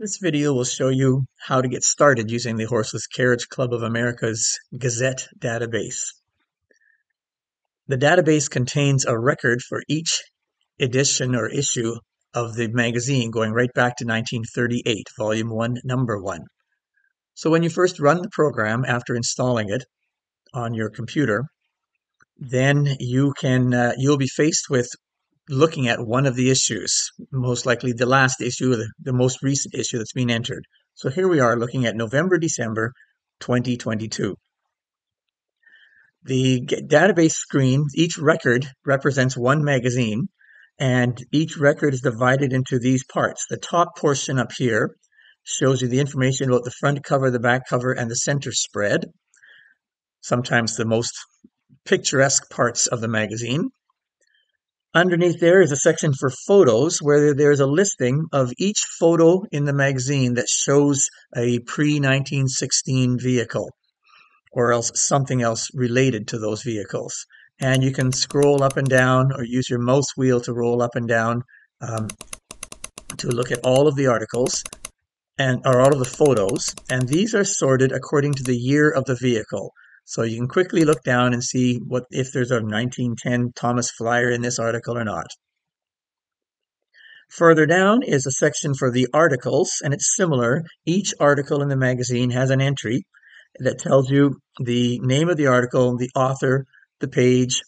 This video will show you how to get started using the Horseless Carriage Club of America's Gazette database. The database contains a record for each edition or issue of the magazine going right back to 1938, volume 1, number 1. So when you first run the program after installing it on your computer, then you can uh, you'll be faced with looking at one of the issues, most likely the last issue, the, the most recent issue that's been entered. So here we are looking at November, December 2022. The database screen, each record represents one magazine, and each record is divided into these parts. The top portion up here shows you the information about the front cover, the back cover, and the center spread. Sometimes the most picturesque parts of the magazine. Underneath there is a section for photos where there's a listing of each photo in the magazine that shows a pre 1916 vehicle or else something else related to those vehicles. And you can scroll up and down or use your mouse wheel to roll up and down um, to look at all of the articles and or all of the photos. And these are sorted according to the year of the vehicle. So you can quickly look down and see what if there's a 1910 Thomas Flyer in this article or not. Further down is a section for the articles, and it's similar. Each article in the magazine has an entry that tells you the name of the article, the author, the page,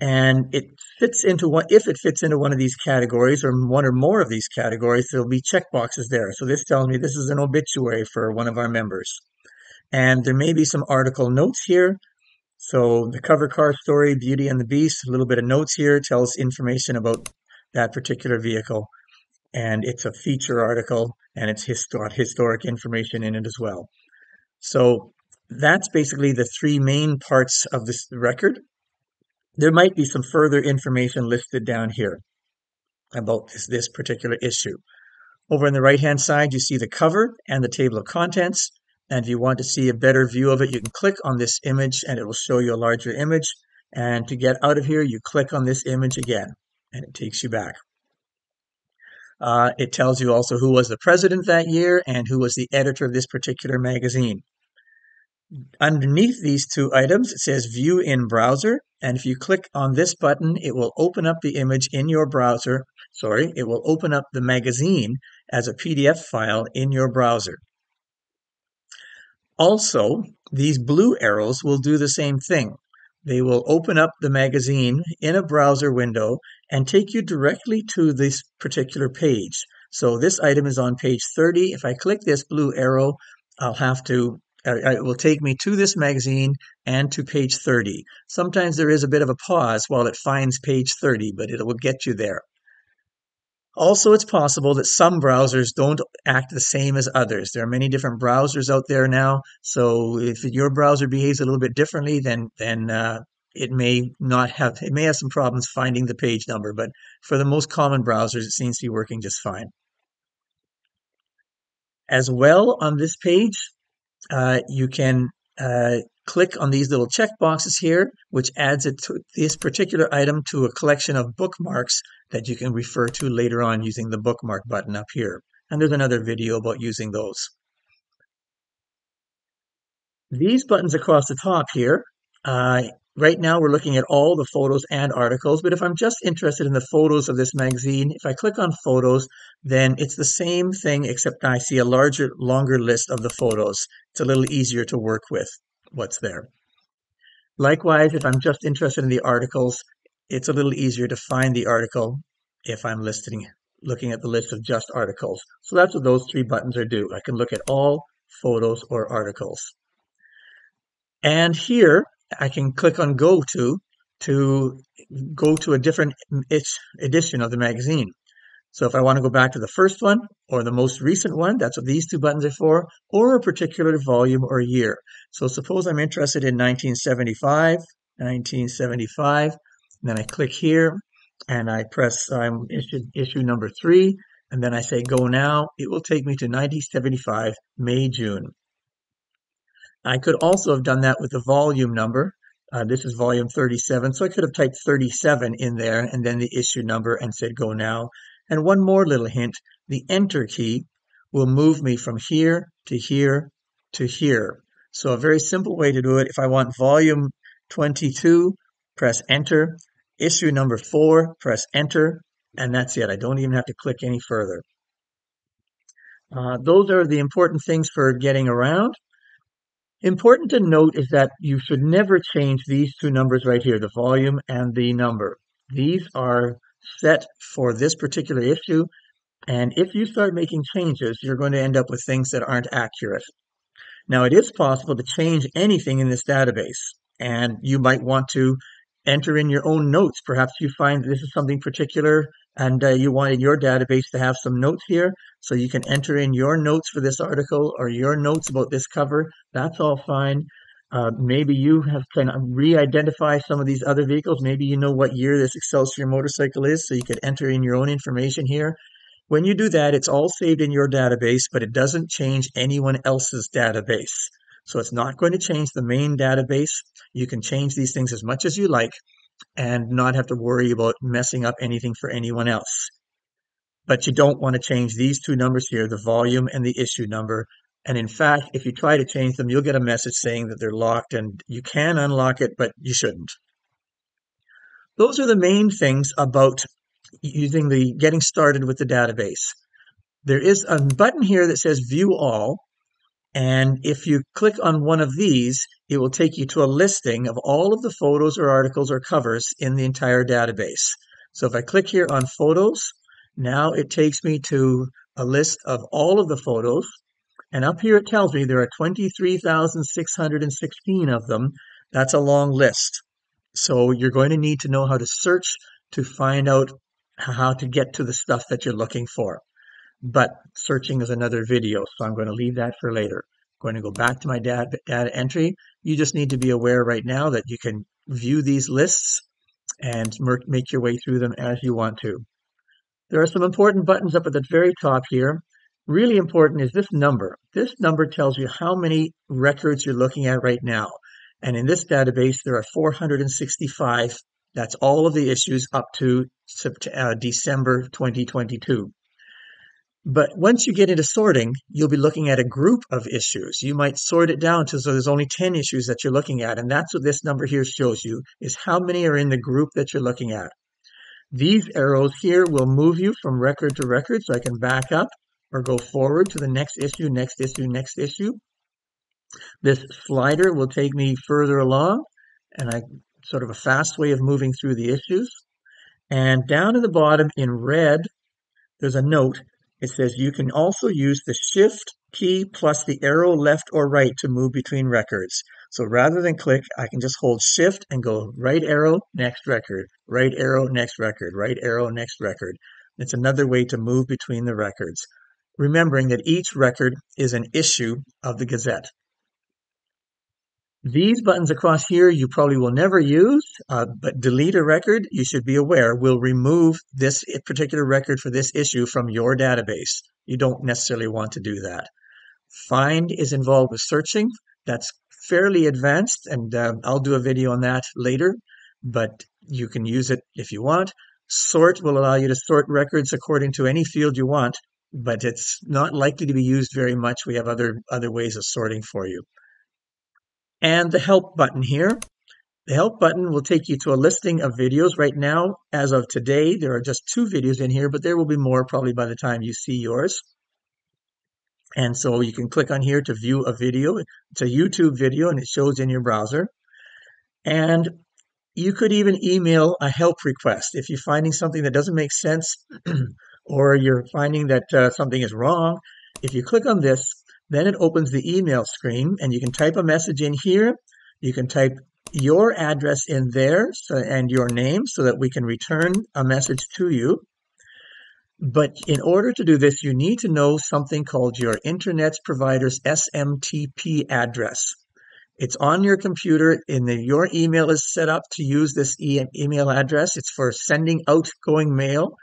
and it fits into what if it fits into one of these categories or one or more of these categories, there'll be check boxes there. So this tells me this is an obituary for one of our members. And there may be some article notes here. So the cover car story, Beauty and the Beast, a little bit of notes here tells information about that particular vehicle. And it's a feature article and it's got historic information in it as well. So that's basically the three main parts of this record. There might be some further information listed down here about this, this particular issue. Over on the right hand side, you see the cover and the table of contents. And if you want to see a better view of it, you can click on this image and it will show you a larger image. And to get out of here, you click on this image again and it takes you back. Uh, it tells you also who was the president that year and who was the editor of this particular magazine. Underneath these two items, it says View in Browser. And if you click on this button, it will open up the image in your browser. Sorry, it will open up the magazine as a PDF file in your browser. Also, these blue arrows will do the same thing. They will open up the magazine in a browser window and take you directly to this particular page. So this item is on page 30. If I click this blue arrow, I'll have to, uh, uh, it will take me to this magazine and to page 30. Sometimes there is a bit of a pause while it finds page 30, but it will get you there. Also, it's possible that some browsers don't act the same as others. There are many different browsers out there now. So if your browser behaves a little bit differently, then then uh, it may not have it may have some problems finding the page number. But for the most common browsers, it seems to be working just fine. As well on this page, uh, you can uh, click on these little check boxes here, which adds it to this particular item to a collection of bookmarks that you can refer to later on using the bookmark button up here. And there's another video about using those. These buttons across the top here, uh, right now we're looking at all the photos and articles, but if I'm just interested in the photos of this magazine, if I click on photos, then it's the same thing except I see a larger, longer list of the photos. It's a little easier to work with what's there. Likewise, if I'm just interested in the articles, it's a little easier to find the article if I'm listing, looking at the list of just articles. So that's what those three buttons are do. I can look at all photos or articles. And here I can click on go to to go to a different mm, it's edition of the magazine. So if I want to go back to the first one or the most recent one, that's what these two buttons are for, or a particular volume or year. So suppose I'm interested in 1975, 1975, and then I click here and I press issue, issue number three, and then I say go now. It will take me to 1975, May, June. I could also have done that with the volume number. Uh, this is volume 37, so I could have typed 37 in there and then the issue number and said go now. And one more little hint, the enter key will move me from here to here to here. So a very simple way to do it, if I want volume 22, press enter. Issue number four, press enter, and that's it. I don't even have to click any further. Uh, those are the important things for getting around. Important to note is that you should never change these two numbers right here, the volume and the number. These are set for this particular issue, and if you start making changes, you're going to end up with things that aren't accurate. Now, it is possible to change anything in this database, and you might want to enter in your own notes. Perhaps you find this is something particular and uh, you wanted your database to have some notes here. So you can enter in your notes for this article or your notes about this cover. That's all fine. Uh, maybe you have can re-identify some of these other vehicles. Maybe you know what year this Excelsior motorcycle is, so you could enter in your own information here. When you do that, it's all saved in your database, but it doesn't change anyone else's database. So it's not going to change the main database. You can change these things as much as you like and not have to worry about messing up anything for anyone else. But you don't want to change these two numbers here, the volume and the issue number. And in fact, if you try to change them, you'll get a message saying that they're locked and you can unlock it, but you shouldn't. Those are the main things about using the getting started with the database. There is a button here that says view all. And if you click on one of these, it will take you to a listing of all of the photos or articles or covers in the entire database. So if I click here on photos, now it takes me to a list of all of the photos. And up here it tells me there are 23,616 of them. That's a long list. So you're going to need to know how to search to find out how to get to the stuff that you're looking for but searching is another video, so I'm going to leave that for later. I'm going to go back to my data, data entry. You just need to be aware right now that you can view these lists and make your way through them as you want to. There are some important buttons up at the very top here. Really important is this number. This number tells you how many records you're looking at right now. And in this database, there are 465. That's all of the issues up to uh, December 2022. But once you get into sorting, you'll be looking at a group of issues. You might sort it down to so there's only 10 issues that you're looking at. And that's what this number here shows you is how many are in the group that you're looking at. These arrows here will move you from record to record. So I can back up or go forward to the next issue, next issue, next issue. This slider will take me further along and I sort of a fast way of moving through the issues. And down at the bottom in red, there's a note it says you can also use the shift key plus the arrow left or right to move between records. So rather than click, I can just hold shift and go right arrow, next record, right arrow, next record, right arrow, next record. It's another way to move between the records. Remembering that each record is an issue of the Gazette. These buttons across here you probably will never use, uh, but delete a record, you should be aware, will remove this particular record for this issue from your database. You don't necessarily want to do that. Find is involved with searching. That's fairly advanced, and uh, I'll do a video on that later, but you can use it if you want. Sort will allow you to sort records according to any field you want, but it's not likely to be used very much. We have other, other ways of sorting for you and the help button here. The help button will take you to a listing of videos. Right now, as of today, there are just two videos in here, but there will be more probably by the time you see yours. And so you can click on here to view a video. It's a YouTube video and it shows in your browser. And you could even email a help request. If you're finding something that doesn't make sense or you're finding that uh, something is wrong, if you click on this, then it opens the email screen and you can type a message in here. You can type your address in there so, and your name so that we can return a message to you. But in order to do this, you need to know something called your Internet Provider's SMTP address. It's on your computer and the, your email is set up to use this e- email address. It's for sending outgoing mail.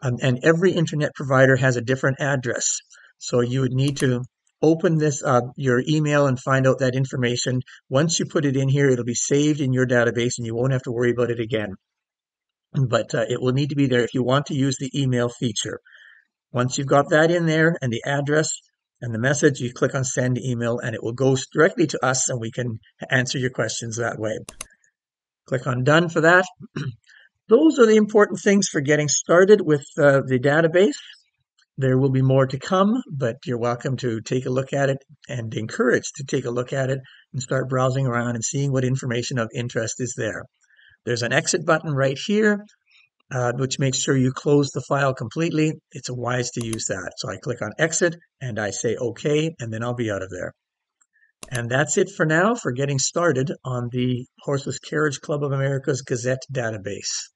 Um, and every internet provider has a different address. So you would need to open this uh, your email and find out that information. Once you put it in here, it'll be saved in your database and you won't have to worry about it again. But uh, it will need to be there if you want to use the email feature. Once you've got that in there and the address and the message, you click on send email and it will go directly to us and we can answer your questions that way. Click on done for that. Those are the important things for getting started with uh, the database. There will be more to come, but you're welcome to take a look at it and encouraged to take a look at it and start browsing around and seeing what information of interest is there. There's an exit button right here, uh, which makes sure you close the file completely. It's wise to use that. So I click on exit and I say OK, and then I'll be out of there. And that's it for now for getting started on the Horseless Carriage Club of America's Gazette database.